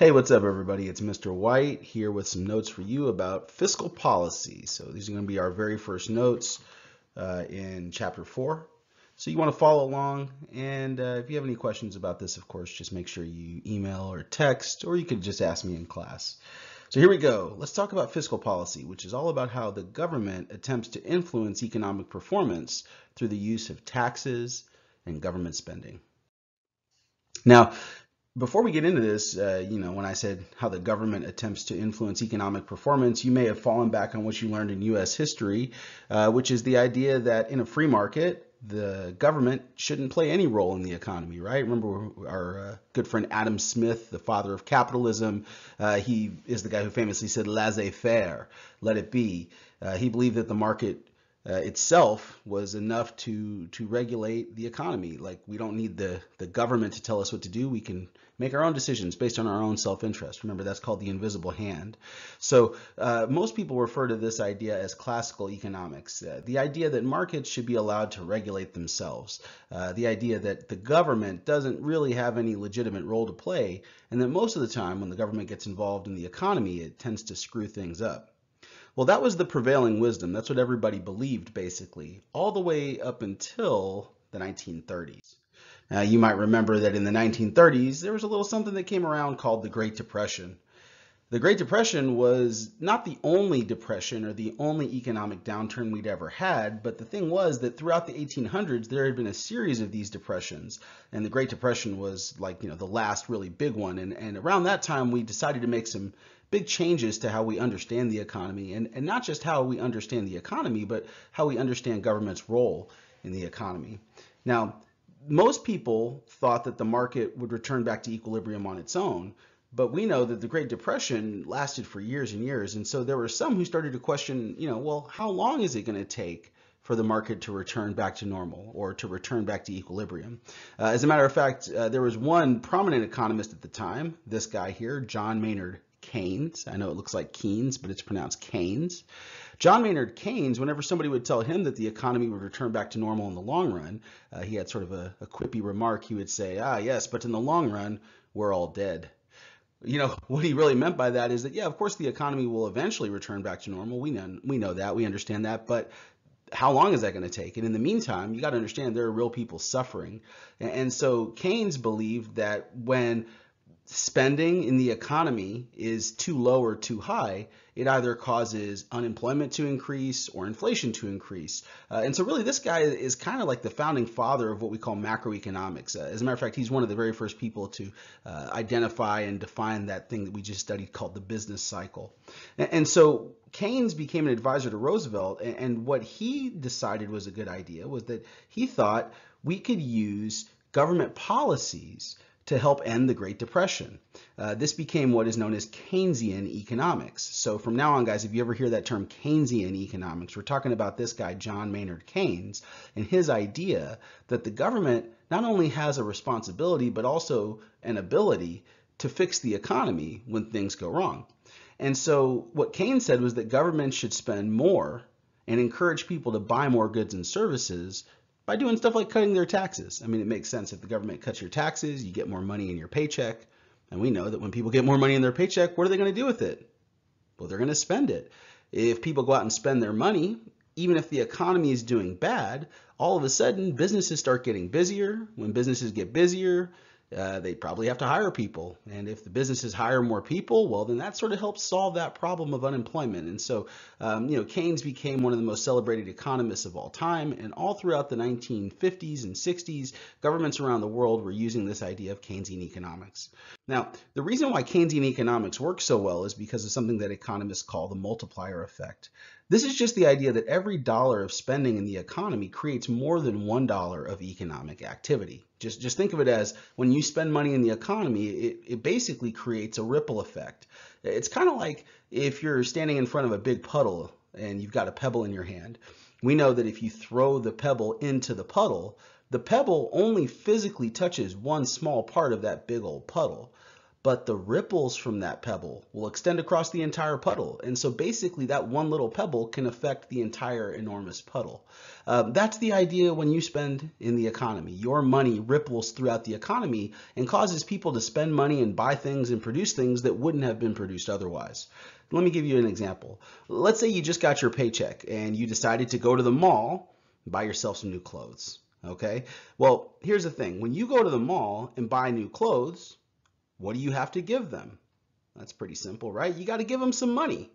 Hey, what's up, everybody? It's Mr. White here with some notes for you about fiscal policy. So these are going to be our very first notes uh, in chapter four. So you want to follow along, and uh, if you have any questions about this, of course, just make sure you email or text, or you could just ask me in class. So here we go. Let's talk about fiscal policy, which is all about how the government attempts to influence economic performance through the use of taxes and government spending. Now, before we get into this, uh, you know, when I said how the government attempts to influence economic performance, you may have fallen back on what you learned in U.S. history, uh, which is the idea that in a free market, the government shouldn't play any role in the economy, right? Remember our uh, good friend Adam Smith, the father of capitalism. Uh, he is the guy who famously said laissez-faire, let it be. Uh, he believed that the market uh, itself was enough to to regulate the economy. Like we don't need the the government to tell us what to do. We can make our own decisions based on our own self-interest. Remember, that's called the invisible hand. So uh, most people refer to this idea as classical economics. Uh, the idea that markets should be allowed to regulate themselves. Uh, the idea that the government doesn't really have any legitimate role to play, and that most of the time when the government gets involved in the economy, it tends to screw things up. Well, that was the prevailing wisdom. That's what everybody believed, basically, all the way up until the 1930s. Now, you might remember that in the 1930s, there was a little something that came around called the Great Depression. The Great Depression was not the only depression or the only economic downturn we'd ever had, but the thing was that throughout the 1800s, there had been a series of these depressions. And the Great Depression was like, you know, the last really big one. And, and around that time, we decided to make some big changes to how we understand the economy and, and not just how we understand the economy, but how we understand government's role in the economy. Now, most people thought that the market would return back to equilibrium on its own, but we know that the Great Depression lasted for years and years. And so there were some who started to question, you know, well, how long is it going to take for the market to return back to normal or to return back to equilibrium? Uh, as a matter of fact, uh, there was one prominent economist at the time, this guy here, John Maynard Keynes. I know it looks like Keynes, but it's pronounced Keynes. John Maynard Keynes, whenever somebody would tell him that the economy would return back to normal in the long run, uh, he had sort of a, a quippy remark. He would say, ah, yes, but in the long run, we're all dead. You know, what he really meant by that is that, yeah, of course, the economy will eventually return back to normal. We know, we know that. We understand that. But how long is that going to take? And in the meantime, you got to understand there are real people suffering. And so Keynes believed that when spending in the economy is too low or too high, it either causes unemployment to increase or inflation to increase. Uh, and so really this guy is kind of like the founding father of what we call macroeconomics. Uh, as a matter of fact, he's one of the very first people to uh, identify and define that thing that we just studied called the business cycle. And, and so Keynes became an advisor to Roosevelt, and, and what he decided was a good idea was that he thought we could use government policies to help end the Great Depression. Uh, this became what is known as Keynesian economics. So from now on, guys, if you ever hear that term Keynesian economics, we're talking about this guy, John Maynard Keynes, and his idea that the government not only has a responsibility, but also an ability to fix the economy when things go wrong. And so what Keynes said was that government should spend more and encourage people to buy more goods and services by doing stuff like cutting their taxes. I mean, it makes sense if the government cuts your taxes, you get more money in your paycheck. And we know that when people get more money in their paycheck, what are they going to do with it? Well, they're going to spend it. If people go out and spend their money, even if the economy is doing bad, all of a sudden businesses start getting busier. When businesses get busier, uh, they probably have to hire people. And if the businesses hire more people, well, then that sort of helps solve that problem of unemployment. And so, um, you know, Keynes became one of the most celebrated economists of all time. And all throughout the 1950s and 60s, governments around the world were using this idea of Keynesian economics. Now, the reason why Keynesian economics works so well is because of something that economists call the multiplier effect. This is just the idea that every dollar of spending in the economy creates more than one dollar of economic activity. Just, just think of it as when you spend money in the economy, it, it basically creates a ripple effect. It's kind of like if you're standing in front of a big puddle and you've got a pebble in your hand. We know that if you throw the pebble into the puddle, the pebble only physically touches one small part of that big old puddle. But the ripples from that pebble will extend across the entire puddle. And so basically that one little pebble can affect the entire enormous puddle. Um, that's the idea when you spend in the economy. Your money ripples throughout the economy and causes people to spend money and buy things and produce things that wouldn't have been produced otherwise. Let me give you an example. Let's say you just got your paycheck and you decided to go to the mall and buy yourself some new clothes. Okay, well, here's the thing. When you go to the mall and buy new clothes, what do you have to give them? That's pretty simple, right? You got to give them some money.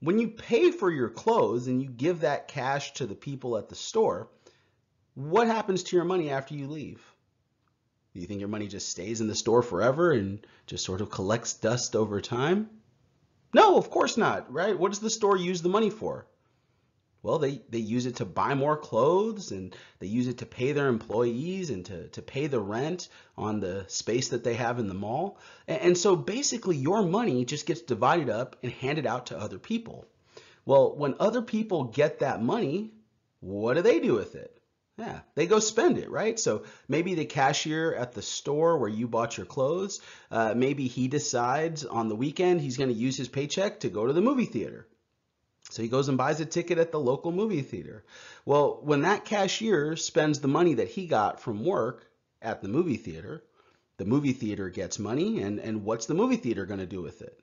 When you pay for your clothes and you give that cash to the people at the store, what happens to your money after you leave? Do you think your money just stays in the store forever and just sort of collects dust over time? No, of course not, right? What does the store use the money for? Well, they, they use it to buy more clothes and they use it to pay their employees and to, to pay the rent on the space that they have in the mall. And, and so basically your money just gets divided up and handed out to other people. Well, when other people get that money, what do they do with it? Yeah, they go spend it, right? So maybe the cashier at the store where you bought your clothes, uh, maybe he decides on the weekend he's going to use his paycheck to go to the movie theater. So he goes and buys a ticket at the local movie theater. Well, when that cashier spends the money that he got from work at the movie theater, the movie theater gets money, and, and what's the movie theater going to do with it?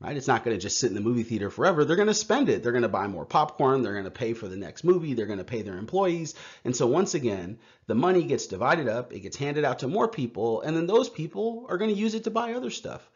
Right? It's not going to just sit in the movie theater forever. They're going to spend it. They're going to buy more popcorn. They're going to pay for the next movie. They're going to pay their employees. And so once again, the money gets divided up. It gets handed out to more people. And then those people are going to use it to buy other stuff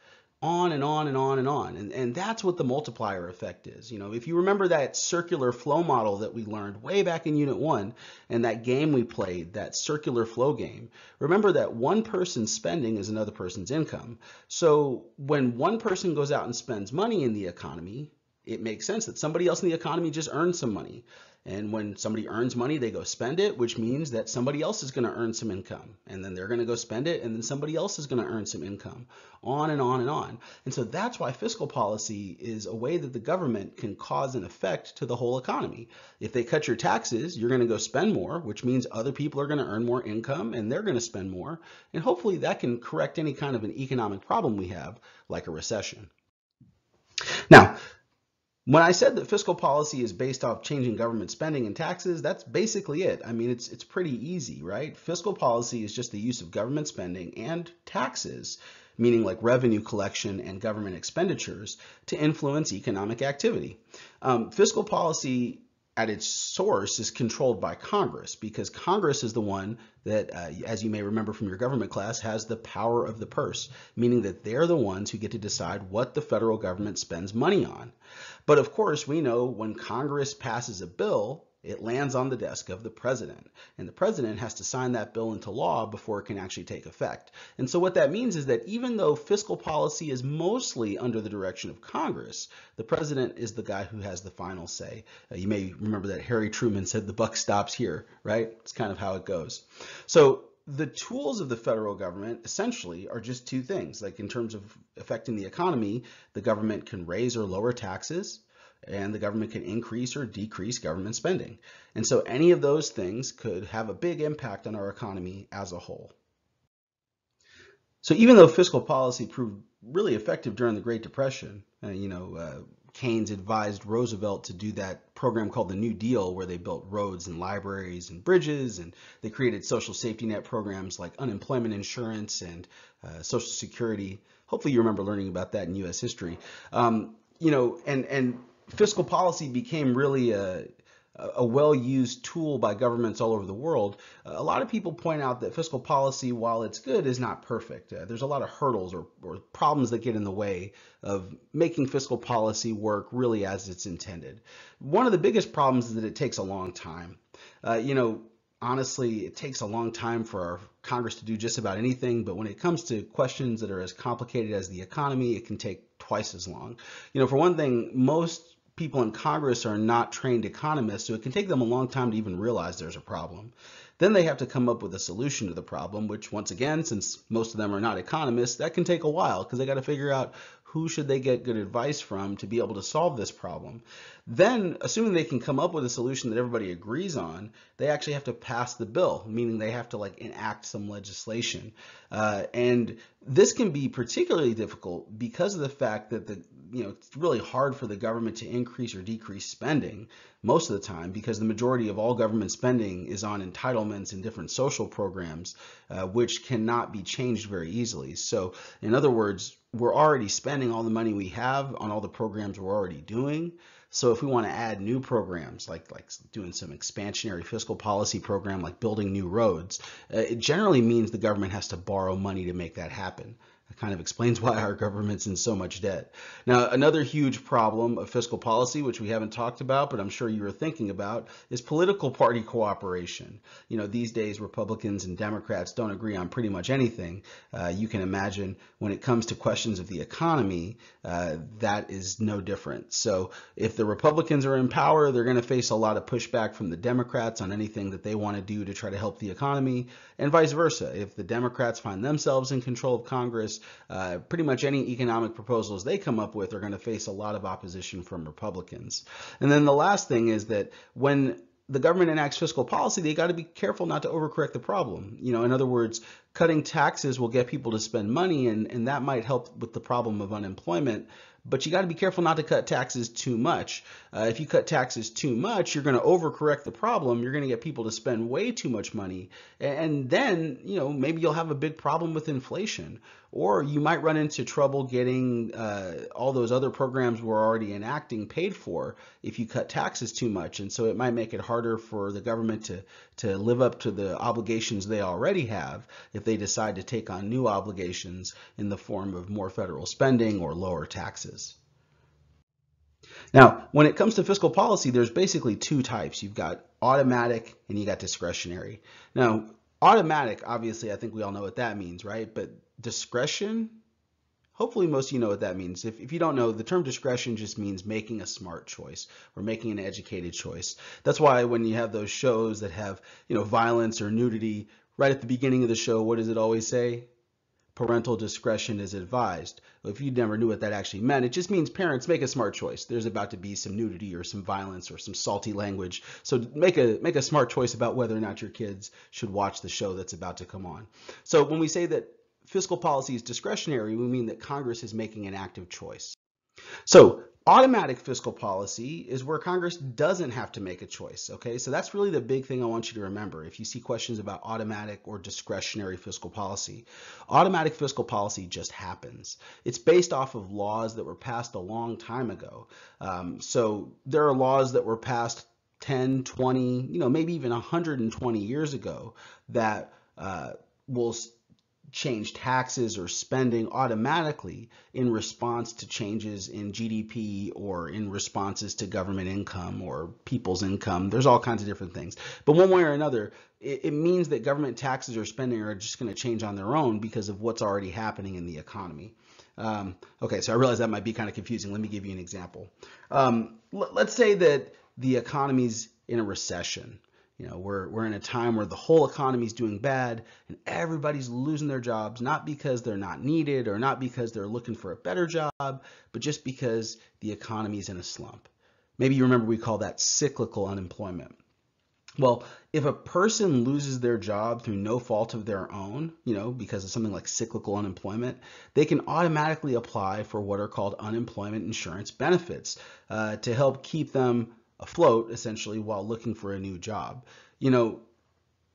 on and on and on and on. And, and that's what the multiplier effect is. You know, if you remember that circular flow model that we learned way back in unit one and that game we played, that circular flow game, remember that one person's spending is another person's income. So when one person goes out and spends money in the economy, it makes sense that somebody else in the economy just earns some money. And when somebody earns money, they go spend it, which means that somebody else is going to earn some income. And then they're going to go spend it, and then somebody else is going to earn some income. On and on and on. And so that's why fiscal policy is a way that the government can cause an effect to the whole economy. If they cut your taxes, you're going to go spend more, which means other people are going to earn more income and they're going to spend more. And hopefully that can correct any kind of an economic problem we have, like a recession. Now, when I said that fiscal policy is based off changing government spending and taxes, that's basically it. I mean, it's it's pretty easy, right? Fiscal policy is just the use of government spending and taxes, meaning like revenue collection and government expenditures, to influence economic activity. Um, fiscal policy at its source is controlled by Congress because Congress is the one that, uh, as you may remember from your government class, has the power of the purse, meaning that they're the ones who get to decide what the federal government spends money on. But of course, we know when Congress passes a bill, it lands on the desk of the president, and the president has to sign that bill into law before it can actually take effect. And so what that means is that even though fiscal policy is mostly under the direction of Congress, the president is the guy who has the final say. Uh, you may remember that Harry Truman said the buck stops here, right? It's kind of how it goes. So the tools of the federal government essentially are just two things. Like in terms of affecting the economy, the government can raise or lower taxes and the government can increase or decrease government spending. And so any of those things could have a big impact on our economy as a whole. So even though fiscal policy proved really effective during the Great Depression, uh, you know, uh, Keynes advised Roosevelt to do that program called the New Deal, where they built roads and libraries and bridges, and they created social safety net programs like unemployment insurance and uh, Social Security. Hopefully, you remember learning about that in U.S. history. Um, you know, and and fiscal policy became really a, a well-used tool by governments all over the world, a lot of people point out that fiscal policy, while it's good, is not perfect. Uh, there's a lot of hurdles or, or, problems that get in the way of making fiscal policy work really as it's intended. One of the biggest problems is that it takes a long time. Uh, you know, honestly, it takes a long time for our Congress to do just about anything, but when it comes to questions that are as complicated as the economy, it can take twice as long. You know, for one thing, most people in Congress are not trained economists, so it can take them a long time to even realize there's a problem. Then they have to come up with a solution to the problem, which once again, since most of them are not economists, that can take a while because they got to figure out who should they get good advice from to be able to solve this problem. Then, assuming they can come up with a solution that everybody agrees on, they actually have to pass the bill, meaning they have to like enact some legislation. Uh, and this can be particularly difficult because of the fact that the you know it's really hard for the government to increase or decrease spending most of the time because the majority of all government spending is on entitlements and different social programs, uh, which cannot be changed very easily. So, in other words, we're already spending all the money we have on all the programs we're already doing. So if we want to add new programs, like like doing some expansionary fiscal policy program, like building new roads, uh, it generally means the government has to borrow money to make that happen. That kind of explains why our government's in so much debt. Now, another huge problem of fiscal policy, which we haven't talked about, but I'm sure you were thinking about, is political party cooperation. You know, these days Republicans and Democrats don't agree on pretty much anything. Uh, you can imagine when it comes to questions of the economy, uh, that is no different. So if the Republicans are in power, they're going to face a lot of pushback from the Democrats on anything that they want to do to try to help the economy, and vice versa. If the Democrats find themselves in control of Congress, uh, pretty much any economic proposals they come up with are going to face a lot of opposition from Republicans. And then the last thing is that when the government enacts fiscal policy, they got to be careful not to overcorrect the problem. You know, in other words, cutting taxes will get people to spend money, and, and that might help with the problem of unemployment but you got to be careful not to cut taxes too much. Uh, if you cut taxes too much, you're going to overcorrect the problem. You're going to get people to spend way too much money, and then you know maybe you'll have a big problem with inflation, or you might run into trouble getting uh, all those other programs we're already enacting paid for if you cut taxes too much, and so it might make it harder for the government to to live up to the obligations they already have if they decide to take on new obligations in the form of more federal spending or lower taxes. Now, when it comes to fiscal policy, there's basically two types. You've got automatic and you got discretionary. Now, automatic, obviously, I think we all know what that means, right? But discretion, hopefully most of you know what that means. If, if you don't know, the term discretion just means making a smart choice or making an educated choice. That's why when you have those shows that have, you know, violence or nudity, right at the beginning of the show, what does it always say? parental discretion is advised. If you never knew what that actually meant, it just means parents make a smart choice. There's about to be some nudity or some violence or some salty language. So make a make a smart choice about whether or not your kids should watch the show that's about to come on. So when we say that fiscal policy is discretionary, we mean that Congress is making an active choice. So Automatic fiscal policy is where Congress doesn't have to make a choice, okay? So that's really the big thing I want you to remember if you see questions about automatic or discretionary fiscal policy. Automatic fiscal policy just happens. It's based off of laws that were passed a long time ago. Um, so there are laws that were passed 10, 20, you know, maybe even 120 years ago that uh, will change taxes or spending automatically in response to changes in GDP or in responses to government income or people's income. There's all kinds of different things. But one way or another, it, it means that government taxes or spending are just going to change on their own because of what's already happening in the economy. Um, okay, so I realize that might be kind of confusing. Let me give you an example. Um, let's say that the economy's in a recession. You know, we're, we're in a time where the whole economy is doing bad and everybody's losing their jobs, not because they're not needed or not because they're looking for a better job, but just because the economy is in a slump. Maybe you remember we call that cyclical unemployment. Well, if a person loses their job through no fault of their own, you know, because of something like cyclical unemployment, they can automatically apply for what are called unemployment insurance benefits uh, to help keep them afloat essentially while looking for a new job. You know,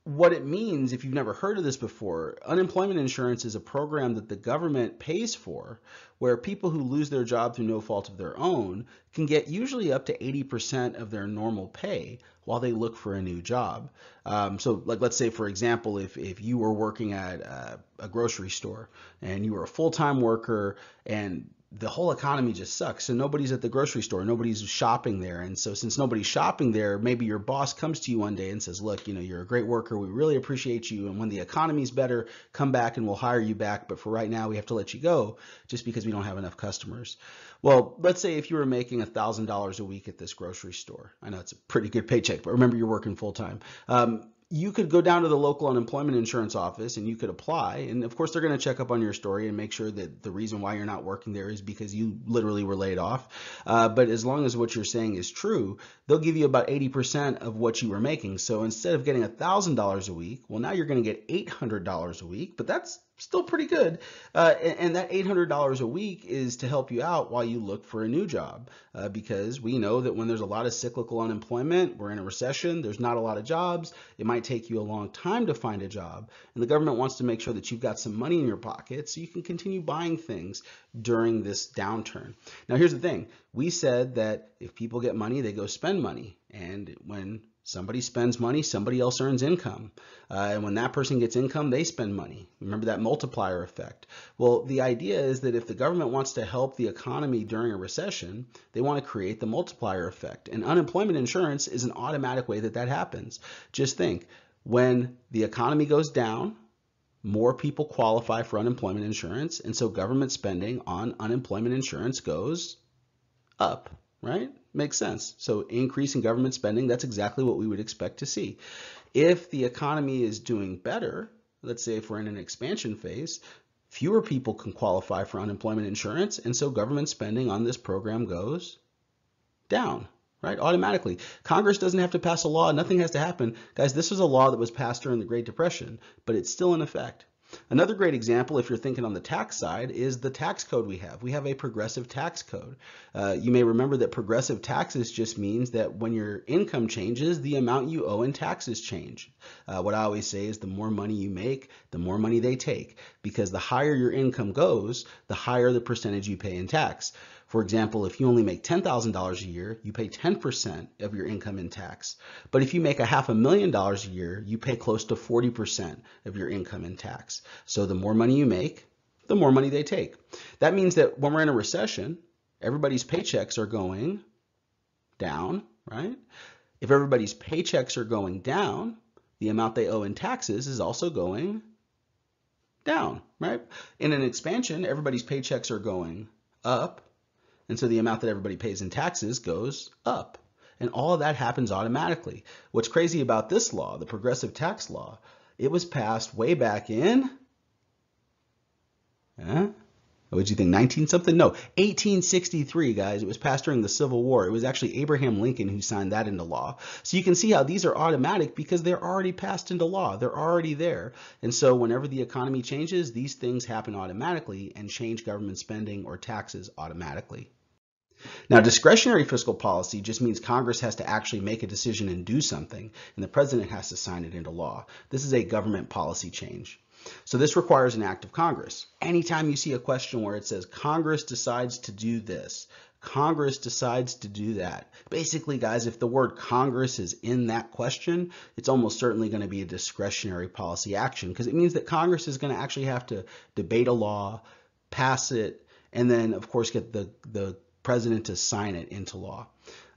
what it means, if you've never heard of this before, unemployment insurance is a program that the government pays for where people who lose their job through no fault of their own can get usually up to 80% of their normal pay while they look for a new job. Um, so like, let's say, for example, if, if you were working at a, a grocery store and you were a full-time worker and the whole economy just sucks. So nobody's at the grocery store, nobody's shopping there. And so since nobody's shopping there, maybe your boss comes to you one day and says, look, you know, you're a great worker. We really appreciate you. And when the economy's better, come back and we'll hire you back. But for right now, we have to let you go just because we don't have enough customers. Well, let's say if you were making $1,000 a week at this grocery store. I know it's a pretty good paycheck, but remember you're working full time. Um, you could go down to the local unemployment insurance office and you could apply. And of course, they're going to check up on your story and make sure that the reason why you're not working there is because you literally were laid off. Uh, but as long as what you're saying is true, they'll give you about 80% of what you were making. So instead of getting $1,000 a week, well, now you're going to get $800 a week, but that's still pretty good. Uh, and, and, that $800 a week is to help you out while you look for a new job. Uh, because we know that when there's a lot of cyclical unemployment, we're in a recession, there's not a lot of jobs, it might take you a long time to find a job. And the government wants to make sure that you've got some money in your pocket so you can continue buying things during this downturn. Now, here's the thing. We said that if people get money, they go spend money. And when Somebody spends money, somebody else earns income. Uh, and when that person gets income, they spend money. Remember that multiplier effect. Well, the idea is that if the government wants to help the economy during a recession, they want to create the multiplier effect. And unemployment insurance is an automatic way that that happens. Just think, when the economy goes down, more people qualify for unemployment insurance. And so government spending on unemployment insurance goes up right? Makes sense. So increase in government spending, that's exactly what we would expect to see. If the economy is doing better, let's say if we're in an expansion phase, fewer people can qualify for unemployment insurance, and so government spending on this program goes down, right? Automatically. Congress doesn't have to pass a law. Nothing has to happen. Guys, this was a law that was passed during the Great Depression, but it's still in effect. Another great example, if you're thinking on the tax side, is the tax code we have. We have a progressive tax code. Uh, you may remember that progressive taxes just means that when your income changes, the amount you owe in taxes change. Uh, what I always say is the more money you make, the more money they take, because the higher your income goes, the higher the percentage you pay in tax. For example, if you only make $10,000 a year, you pay 10% of your income in tax. But if you make a half a million dollars a year, you pay close to 40% of your income in tax. So the more money you make, the more money they take. That means that when we're in a recession, everybody's paychecks are going down, right? If everybody's paychecks are going down, the amount they owe in taxes is also going down, right? In an expansion, everybody's paychecks are going up and so the amount that everybody pays in taxes goes up. And all of that happens automatically. What's crazy about this law, the progressive tax law, it was passed way back in, huh? What did you think, 19 something? No, 1863, guys. It was passed during the Civil War. It was actually Abraham Lincoln who signed that into law. So you can see how these are automatic because they're already passed into law. They're already there. And so whenever the economy changes, these things happen automatically and change government spending or taxes automatically. Now, discretionary fiscal policy just means Congress has to actually make a decision and do something, and the president has to sign it into law. This is a government policy change. So this requires an act of Congress. Anytime you see a question where it says Congress decides to do this, Congress decides to do that. Basically, guys, if the word Congress is in that question, it's almost certainly going to be a discretionary policy action because it means that Congress is going to actually have to debate a law, pass it, and then, of course, get the, the president to sign it into law.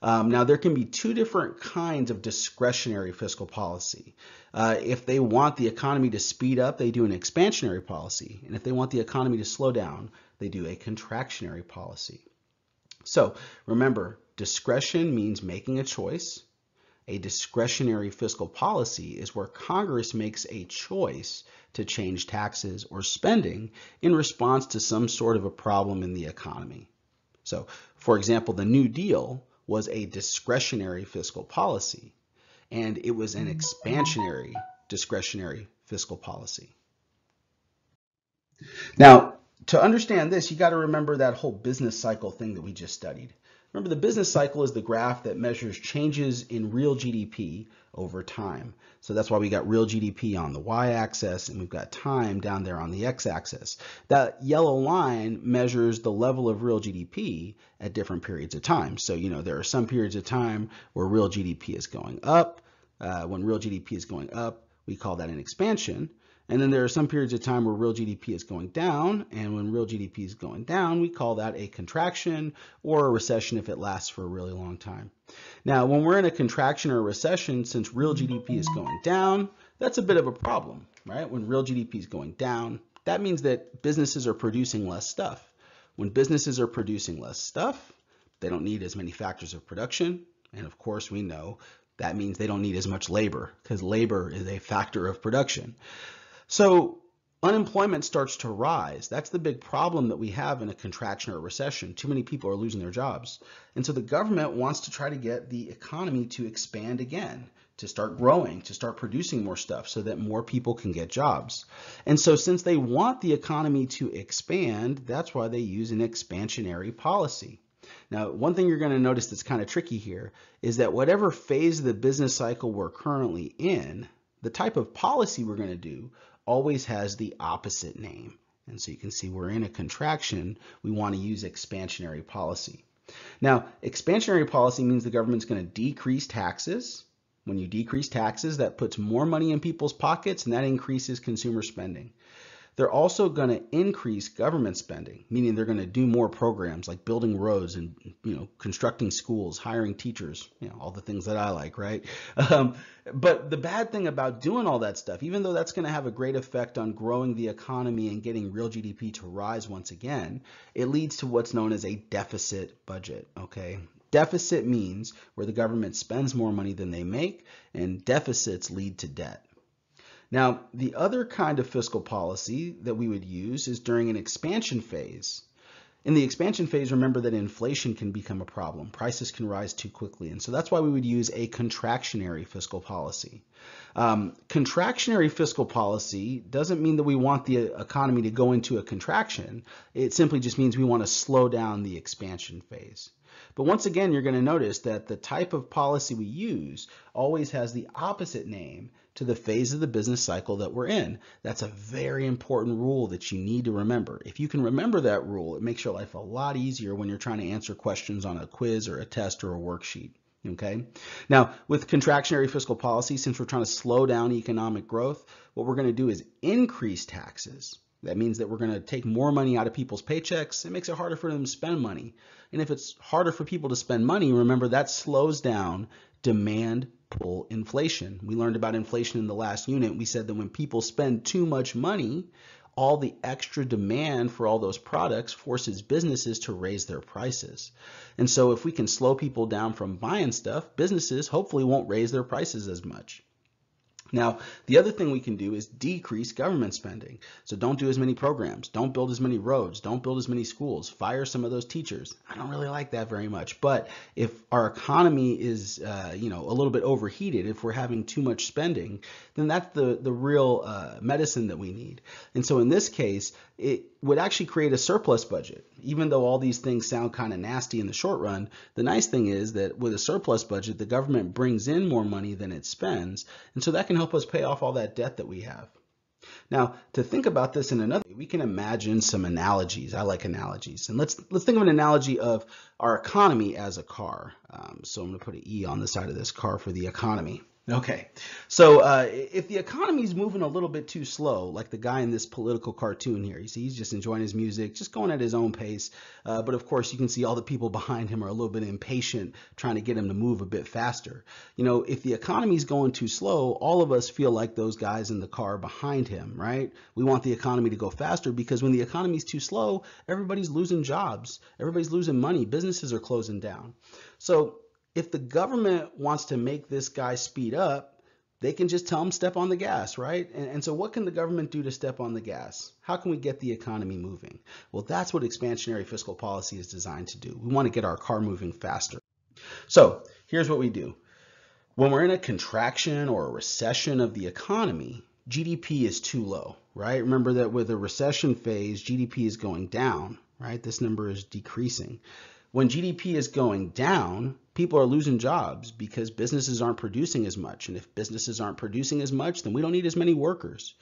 Um, now, there can be two different kinds of discretionary fiscal policy. Uh, if they want the economy to speed up, they do an expansionary policy. And if they want the economy to slow down, they do a contractionary policy. So remember, discretion means making a choice. A discretionary fiscal policy is where Congress makes a choice to change taxes or spending in response to some sort of a problem in the economy. So, for example, the New Deal was a discretionary fiscal policy, and it was an expansionary discretionary fiscal policy. Now, to understand this, you got to remember that whole business cycle thing that we just studied. Remember, the business cycle is the graph that measures changes in real GDP over time. So that's why we got real GDP on the y-axis and we've got time down there on the x-axis. That yellow line measures the level of real GDP at different periods of time. So, you know, there are some periods of time where real GDP is going up. Uh, when real GDP is going up, we call that an expansion. And then there are some periods of time where real GDP is going down, and when real GDP is going down, we call that a contraction or a recession if it lasts for a really long time. Now, when we're in a contraction or a recession, since real GDP is going down, that's a bit of a problem, right? When real GDP is going down, that means that businesses are producing less stuff. When businesses are producing less stuff, they don't need as many factors of production. And of course, we know That means they don't need as much labor because labor is a factor of production. So unemployment starts to rise. That's the big problem that we have in a contraction or a recession. Too many people are losing their jobs. And so the government wants to try to get the economy to expand again, to start growing, to start producing more stuff so that more people can get jobs. And so since they want the economy to expand, that's why they use an expansionary policy. Now, one thing you're going to notice that's kind of tricky here is that whatever phase of the business cycle we're currently in, the type of policy we're going to do always has the opposite name. And so you can see we're in a contraction. We want to use expansionary policy. Now, expansionary policy means the government's going to decrease taxes. When you decrease taxes, that puts more money in people's pockets and that increases consumer spending. They're also going to increase government spending, meaning they're going to do more programs like building roads and you know constructing schools, hiring teachers, you know all the things that I like, right? Um, but the bad thing about doing all that stuff, even though that's going to have a great effect on growing the economy and getting real GDP to rise once again, it leads to what's known as a deficit budget. Okay, Deficit means where the government spends more money than they make, and deficits lead to debt. Now, the other kind of fiscal policy that we would use is during an expansion phase. In the expansion phase, remember that inflation can become a problem. Prices can rise too quickly. And so that's why we would use a contractionary fiscal policy. Um, contractionary fiscal policy doesn't mean that we want the economy to go into a contraction. It simply just means we want to slow down the expansion phase. But once again, you're going to notice that the type of policy we use always has the opposite name to the phase of the business cycle that we're in. That's a very important rule that you need to remember. If you can remember that rule, it makes your life a lot easier when you're trying to answer questions on a quiz or a test or a worksheet. Okay. Now, with contractionary fiscal policy, since we're trying to slow down economic growth, what we're going to do is increase taxes. That means that we're going to take more money out of people's paychecks. It makes it harder for them to spend money. And if it's harder for people to spend money, remember that slows down demand pull inflation. We learned about inflation in the last unit. We said that when people spend too much money, all the extra demand for all those products forces businesses to raise their prices. And so if we can slow people down from buying stuff, businesses hopefully won't raise their prices as much. Now, the other thing we can do is decrease government spending. So don't do as many programs, don't build as many roads, don't build as many schools, fire some of those teachers. I don't really like that very much. But if our economy is, uh, you know, a little bit overheated, if we're having too much spending, then that's the, the real uh, medicine that we need. And so in this case, it would actually create a surplus budget. Even though all these things sound kind of nasty in the short run, the nice thing is that with a surplus budget, the government brings in more money than it spends. And so that can help us pay off all that debt that we have. Now, to think about this in another, we can imagine some analogies. I like analogies, and let's let's think of an analogy of our economy as a car. Um, so I'm going to put an E on the side of this car for the economy. Okay, so uh, if the economy is moving a little bit too slow, like the guy in this political cartoon here, you see he's just enjoying his music, just going at his own pace. Uh, but of course, you can see all the people behind him are a little bit impatient, trying to get him to move a bit faster. You know, if the economy is going too slow, all of us feel like those guys in the car behind him, right? We want the economy to go faster because when the economy is too slow, everybody's losing jobs, everybody's losing money, businesses are closing down. So if the government wants to make this guy speed up, they can just tell him step on the gas, right? And, and, so what can the government do to step on the gas? How can we get the economy moving? Well, that's what expansionary fiscal policy is designed to do. We want to get our car moving faster. So here's what we do. When we're in a contraction or a recession of the economy, GDP is too low, right? Remember that with a recession phase, GDP is going down, right? This number is decreasing. When GDP is going down, people are losing jobs because businesses aren't producing as much. And if businesses aren't producing as much, then we don't need as many workers.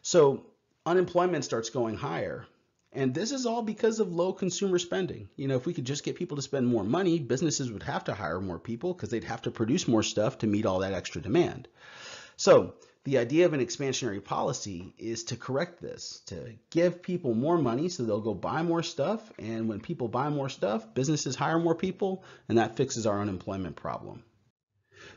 So unemployment starts going higher. And this is all because of low consumer spending. You know, if we could just get people to spend more money, businesses would have to hire more people because they'd have to produce more stuff to meet all that extra demand. So the idea of an expansionary policy is to correct this, to give people more money so they'll go buy more stuff. And when people buy more stuff, businesses hire more people, and that fixes our unemployment problem.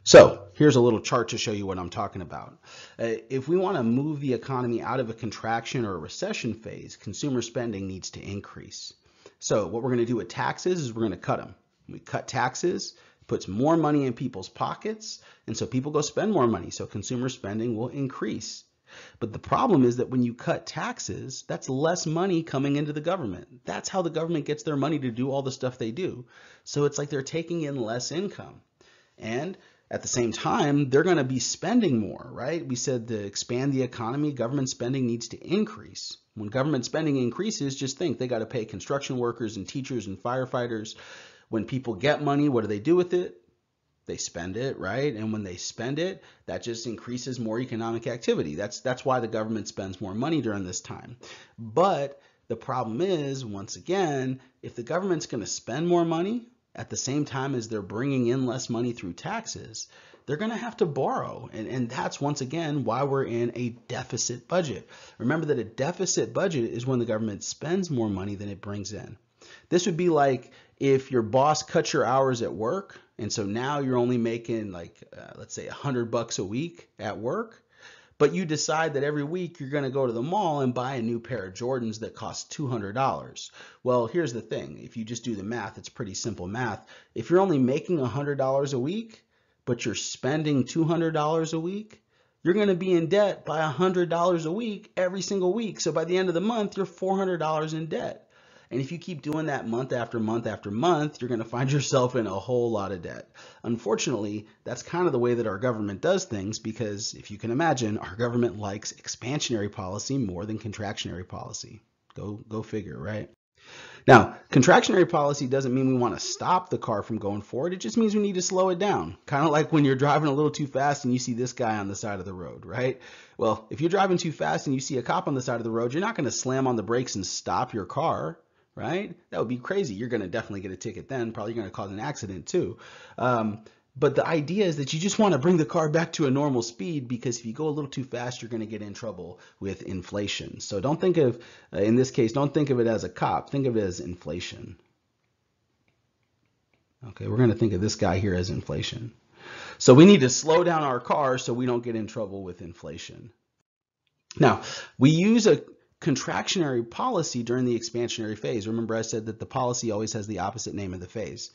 So here's a little chart to show you what I'm talking about. Uh, if we want to move the economy out of a contraction or a recession phase, consumer spending needs to increase. So what we're going to do with taxes is we're going to cut them. We cut taxes, puts more money in people's pockets, and so people go spend more money, so consumer spending will increase. But the problem is that when you cut taxes, that's less money coming into the government. That's how the government gets their money to do all the stuff they do. So it's like they're taking in less income. And at the same time, they're going to be spending more, right? We said to expand the economy, government spending needs to increase. When government spending increases, just think they got to pay construction workers and teachers and firefighters. When people get money, what do they do with it? They spend it, right? And when they spend it, that just increases more economic activity. That's that's why the government spends more money during this time. But the problem is, once again, if the government's going to spend more money, at the same time as they're bringing in less money through taxes, they're going to have to borrow. And, and that's once again why we're in a deficit budget. Remember that a deficit budget is when the government spends more money than it brings in. This would be like if your boss cuts your hours at work, and so now you're only making like, uh, let's say, 100 bucks a week at work but you decide that every week you're going to go to the mall and buy a new pair of Jordans that cost $200. Well, here's the thing. If you just do the math, it's pretty simple math. If you're only making $100 a week, but you're spending $200 a week, you're going to be in debt by $100 a week every single week. So by the end of the month, you're $400 in debt. And if you keep doing that month after month after month, you're going to find yourself in a whole lot of debt. Unfortunately, that's kind of the way that our government does things because if you can imagine, our government likes expansionary policy more than contractionary policy. Go, go figure, right? Now, contractionary policy doesn't mean we want to stop the car from going forward. It just means we need to slow it down. Kind of like when you're driving a little too fast and you see this guy on the side of the road, right? Well, if you're driving too fast and you see a cop on the side of the road, you're not going to slam on the brakes and stop your car right? That would be crazy. You're going to definitely get a ticket then. Probably going to cause an accident too. Um, but the idea is that you just want to bring the car back to a normal speed because if you go a little too fast, you're going to get in trouble with inflation. So don't think of, uh, in this case, don't think of it as a cop. Think of it as inflation. Okay, we're going to think of this guy here as inflation. So we need to slow down our car so we don't get in trouble with inflation. Now, we use a contractionary policy during the expansionary phase. Remember I said that the policy always has the opposite name of the phase.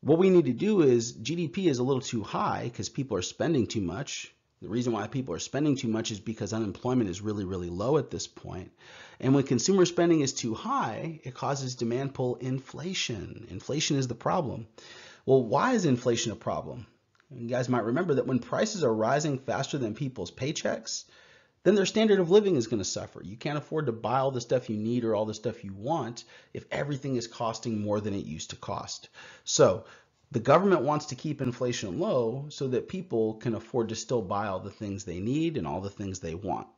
What we need to do is GDP is a little too high because people are spending too much. The reason why people are spending too much is because unemployment is really, really low at this point. And when consumer spending is too high, it causes demand pull inflation. Inflation is the problem. Well, why is inflation a problem? You guys might remember that when prices are rising faster than people's paychecks, then their standard of living is going to suffer. You can't afford to buy all the stuff you need or all the stuff you want if everything is costing more than it used to cost. So the government wants to keep inflation low so that people can afford to still buy all the things they need and all the things they want.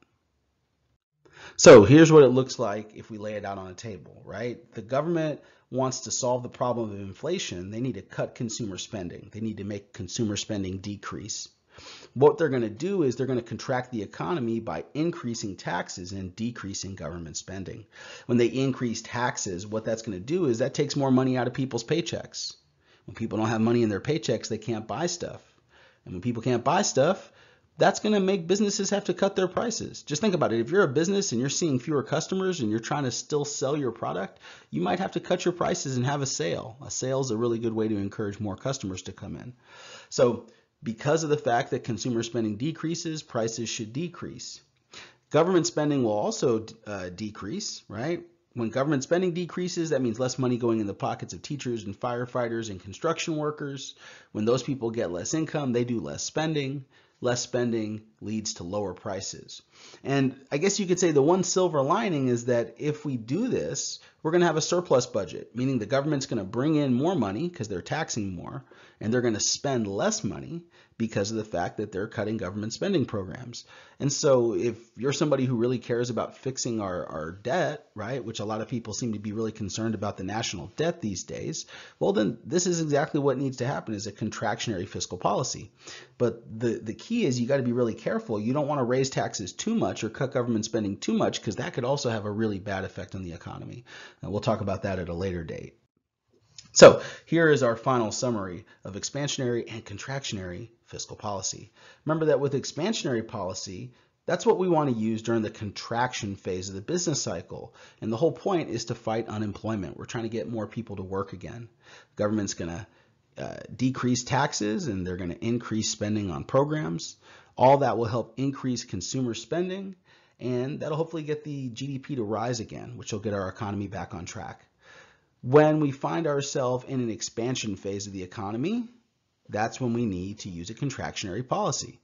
So here's what it looks like if we lay it out on a table, right? The government wants to solve the problem of inflation. They need to cut consumer spending. They need to make consumer spending decrease. What they're going to do is they're going to contract the economy by increasing taxes and decreasing government spending. When they increase taxes, what that's going to do is that takes more money out of people's paychecks. When people don't have money in their paychecks, they can't buy stuff. And when people can't buy stuff, that's going to make businesses have to cut their prices. Just think about it. If you're a business and you're seeing fewer customers and you're trying to still sell your product, you might have to cut your prices and have a sale. A sale is a really good way to encourage more customers to come in. So because of the fact that consumer spending decreases, prices should decrease. Government spending will also uh, decrease, right? When government spending decreases, that means less money going in the pockets of teachers and firefighters and construction workers. When those people get less income, they do less spending. Less spending leads to lower prices. And I guess you could say the one silver lining is that if we do this, we're going to have a surplus budget, meaning the government's going to bring in more money because they're taxing more, and they're going to spend less money because of the fact that they're cutting government spending programs. And so if you're somebody who really cares about fixing our, our debt, right, which a lot of people seem to be really concerned about the national debt these days, well then this is exactly what needs to happen is a contractionary fiscal policy. But the, the key is you got to be really careful. You don't want to raise taxes too much or cut government spending too much because that could also have a really bad effect on the economy. And we'll talk about that at a later date. So here is our final summary of expansionary and contractionary fiscal policy. Remember that with expansionary policy, that's what we want to use during the contraction phase of the business cycle. And the whole point is to fight unemployment. We're trying to get more people to work again. Government's going to uh, decrease taxes and they're going to increase spending on programs. All that will help increase consumer spending and that'll hopefully get the GDP to rise again, which will get our economy back on track. When we find ourselves in an expansion phase of the economy, that's when we need to use a contractionary policy.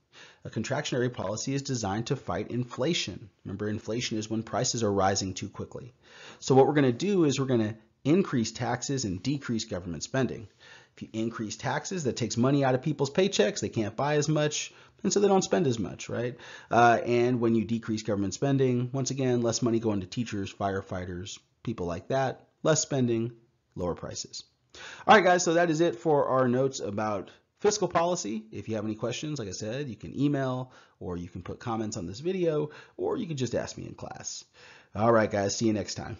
A contractionary policy is designed to fight inflation. Remember, inflation is when prices are rising too quickly. So what we're going to do is we're going to increase taxes and decrease government spending. If you increase taxes, that takes money out of people's paychecks. They can't buy as much, and so they don't spend as much, right? Uh, and when you decrease government spending, once again, less money going to teachers, firefighters, people like that, less spending, lower prices. All right, guys, so that is it for our notes about fiscal policy. If you have any questions, like I said, you can email or you can put comments on this video or you can just ask me in class. All right, guys, see you next time.